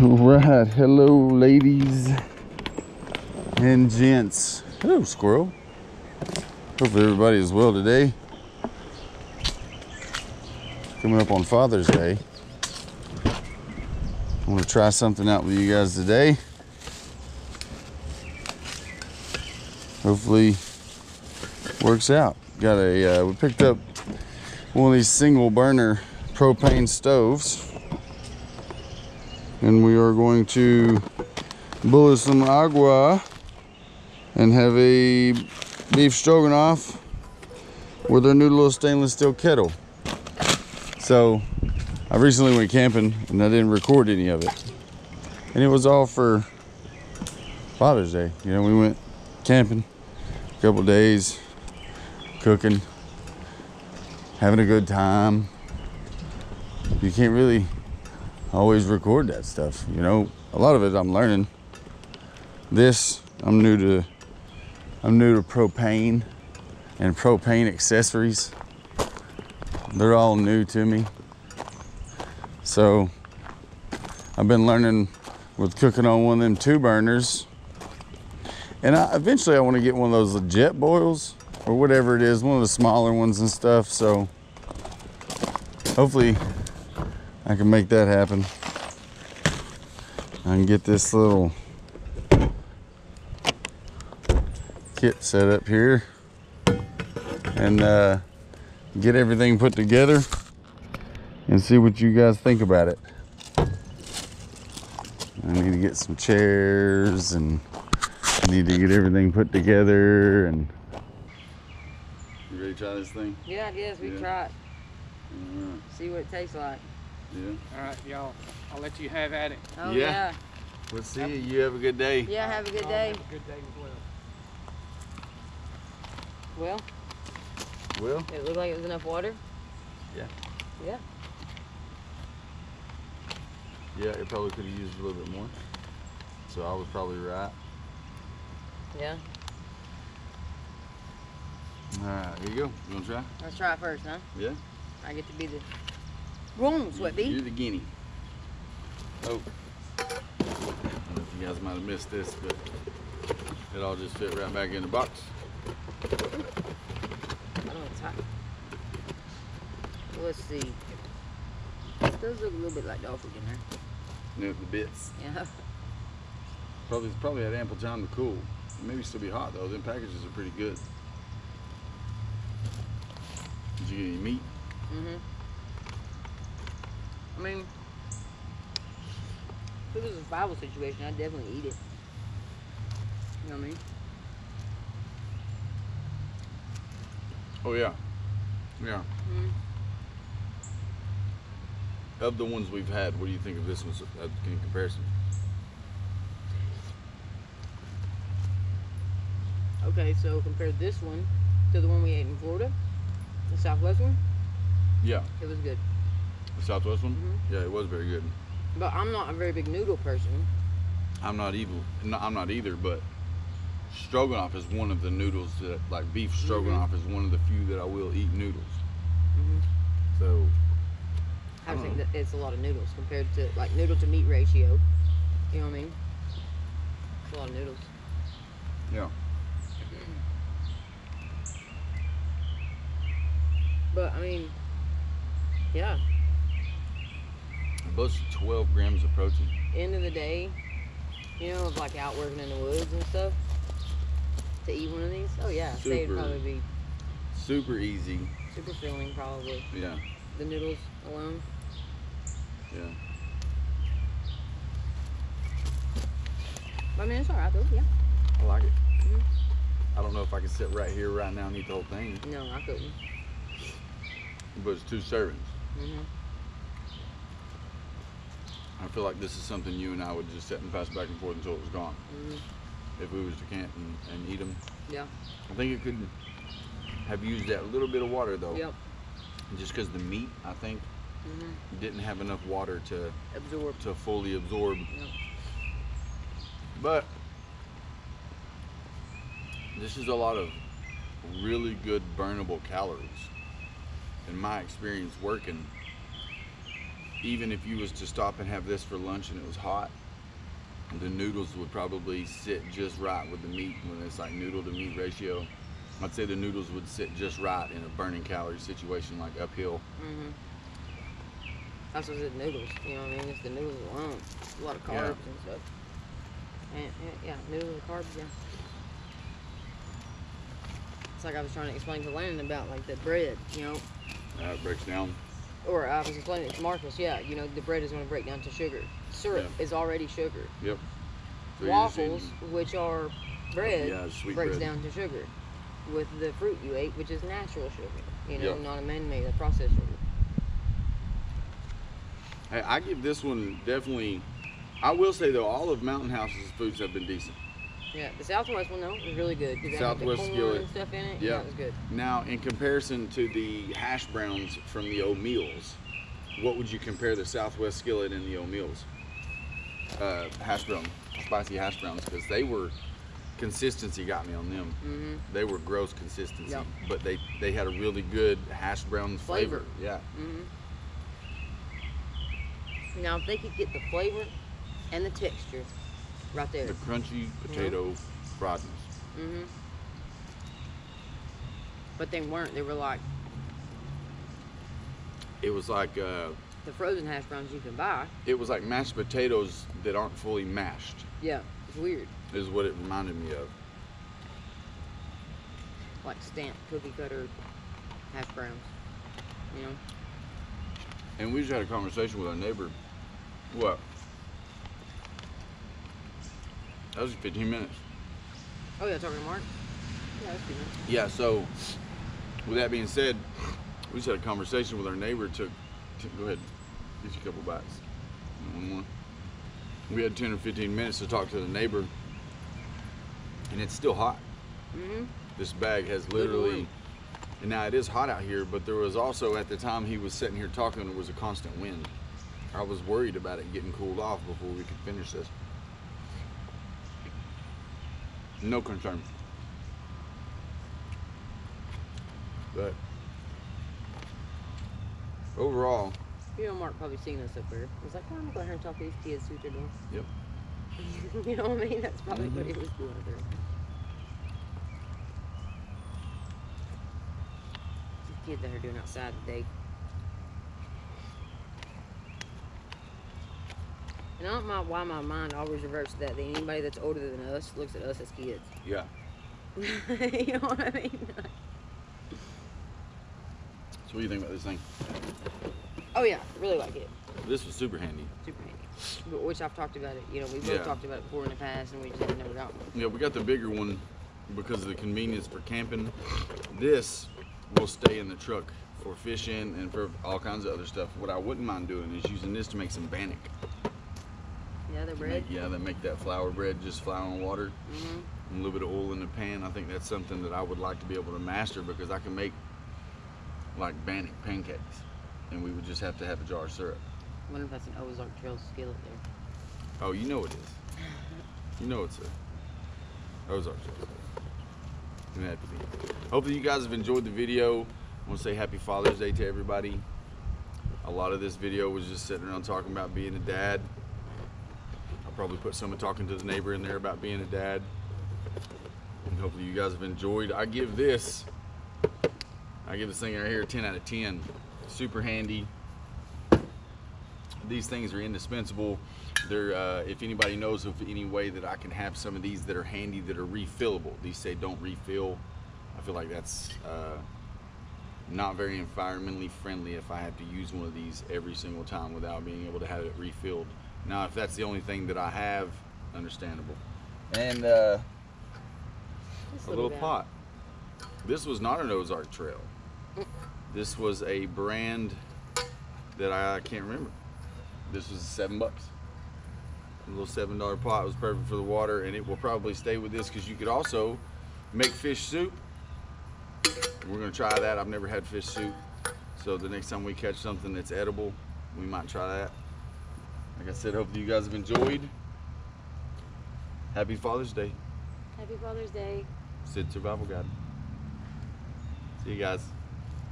All right, hello, ladies and gents. Hello, squirrel. Hopefully, everybody is well today. Coming up on Father's Day. I want to try something out with you guys today. Hopefully, works out. Got a, uh, we picked up one of these single burner propane stoves and we are going to boil some agua and have a beef stroganoff with our new little stainless steel kettle. So I recently went camping and I didn't record any of it. And it was all for Father's Day. You know, we went camping a couple days, cooking, having a good time. You can't really always record that stuff. You know, a lot of it I'm learning. This I'm new to. I'm new to propane and propane accessories. They're all new to me. So I've been learning with cooking on one of them two burners. And I, eventually I want to get one of those Jetboils or whatever it is, one of the smaller ones and stuff. So hopefully I can make that happen. I can get this little kit set up here and uh, get everything put together and see what you guys think about it. I need to get some chairs and I need to get everything put together and you ready to try this thing? Yeah, I guess we Yeah. try it. See what it tastes like. Yeah. All right, y'all. I'll let you have at it. Oh Yeah. yeah. Let's see you. You have a good day. Yeah, have a good day. Have a good day as well. Well, Well, it looked like it was enough water. Yeah. Yeah. yeah, it probably could have used a little bit more. So I was probably right. Yeah. Alright, here you go. You wanna try? Let's try first, huh? Yeah. I get to be the groom, sweat bee. You're the guinea. Oh. I don't know if you guys might have missed this, but it all just fit right back in the box. I don't know. Let's see. It does look a little bit like dog food in there. You know, the bits. Yeah. Probably probably had ample time to cool. Maybe still be hot though. Them packages are pretty good. Did you get any meat? Mhm. I mean, if it was a survival situation, I'd definitely eat it. You know what I mean? Oh yeah. Yeah. Mhm. Of the ones we've had, what do you think of this one uh, in comparison? Okay, so compare this one to the one we ate in Florida, the Southwest one. Yeah. It was good, The Southwest one? Mhm. Yeah, it was very good. but I'm not a very big noodle person. I'm not evil. No, I'm not either, but stroganoff is one of the noodles that, like beef stroganoff, is one of the few that I will eat noodles. Mhm. So, I Oh. think that it's a lot of noodles compared to like noodle to meat ratio. You know what I mean? It's a lot of noodles. yeah. But I mean, yeah. Both 12 grams of protein. End of the day, you know, of like out working in the woods and stuff. To eat one of these, oh yeah, say it'd Super. probably be Super easy. super filling, probably. Yeah. The noodles alone. Yeah. But I mean, it's alright though. Yeah. I like it. Mhm. I don't know if I can sit right here right now and eat the whole thing, No, I couldn't. but it's two servings. hmm I feel like this is something you and I would just sit and pass back and forth until it was gone. hmm If we was to camp and, and eat them. Yeah. I think it could have used that little bit of water though. Yep. Just because the meat, I think, hmm didn't have enough water to Absorb. to fully absorb. Yep. But this is a lot of really good burnable calories. In my experience working, even if you was to stop and have this for lunch and it was hot, the noodles would probably sit just right with the meat when it's like noodle to meat ratio. I'd say the noodles would sit just right in a burning calorie situation, like uphill. Mm-hmm. That's what's it noodles. You know what I mean? It's the noodles alone. It's a lot of carbs Yeah. and stuff. And, and yeah, noodles and carbs. Yeah. It's like I was trying to explain to Landon about like the bread. You know, Uh, it breaks down. Or I was explaining it to Marcus. Yeah, you know, the bread is going to break down to sugar. Syrup is already sugar. Yep. So you're just Waffles, eating- which are bread, Yeah, sweet breaks bread. down to sugar. With the fruit you ate, which is natural sugar. You know, not a man-made, a processed sugar. Hey, I give this one definitely. I will say though, all of Mountain House's foods have been decent. Yeah, the Southwest one though was really good. 'cause it had the Southwest corn skillet. and stuff in it. Yeah. It was good. Now, in comparison to the hash browns from the O'Meals, what would you compare the Southwest skillet and the O'Meals? Uh, hash brown, spicy hash browns, because they were consistency got me on them. Mm-hmm. They were gross consistency, Yep. but they they had a really good hash brown flavor. Flavor. Yeah, Mm-hmm. Now, if they could get the flavor and the texture right there. the crunchy potato friedness. Mm-hmm. But they weren't. They were like It was like uh, the frozen hash browns you can buy. it was like mashed potatoes that aren't fully mashed. Yeah, it's weird. Is what it reminded me of. Like stamped cookie cutter hash browns. You know? And we just had a conversation with our neighbor. What? That was 15 minutes. Oh yeah, talking to Mark. Yeah, that's good. Yeah, so with that being said, we just had a conversation with our neighbor. Took, took go ahead, get you a couple bites. One more. We had 10 or 15 minutes to talk to the neighbor, and it's still hot. Mm-hmm. This bag has Good literally, and now it is hot out here, but there was also at the time he was sitting here talking, there was a constant wind. I was worried about it getting cooled off before we could finish this. No concern. But overall, You know, Mark probably seen us up there. He's like, oh, I'm gonna go here and talk to these kids, what they're doing. Yep. you know what I mean? That's probably what Mhm. he was doing up there. These kids that are doing outside today. And I don't mind why my mind always reverts to that. That anybody that's older than us looks at us as kids. yeah. you know what I mean? So what do you think about this thing? Oh yeah, I really like it. This was super handy. Super handy. But which I've talked about it. You know, we both Yeah. talked about it before in the past, and we just never got one. Yeah, we got the bigger one because of the convenience for camping. This will stay in the truck for fishing and for all kinds of other stuff. What I wouldn't mind doing is using this to make some bannock. Yeah, the bread. Make, yeah, they make that flour bread just flour and water hmm and a little bit of oil in the pan. I think that's something that I would like to be able to master because I can make like bannock pancakes, and we would just have to have a jar of syrup. I wonder if that's an Ozark Trail skillet there. Oh, you know it is. You know it's a Ozark. It had to be. Hopefully you guys have enjoyed the video. I want to say happy Father's Day to everybody. A lot of this video was just sitting around talking about being a dad. I'll probably put some of talking to the neighbor in there about being a dad. And hopefully you guys have enjoyed. I give this, I give this thing right here a 10 out of 10. Super handy. These things are indispensable. They're, uh, if anybody knows of any way that I can have some of these that are handy that are refillable. These say don't refill. I feel like that's uh, not very environmentally friendly if I have to use one of these every single time without being able to have it refilled. Now, if that's the only thing that I have, understandable. And uh, a little pot. This was not an Ozark Trail. This was a brand that I can't remember. This was seven bucks. A little seven dollar pot was perfect for the water, and it will probably stay with this because you could also make fish soup. We're gonna try that. I've never had fish soup, so the next time we catch something that's edible, we might try that. Like I said, hopefully you guys have enjoyed. Happy Father's Day. Happy Father's Day. Sid Survival Guide. See you guys.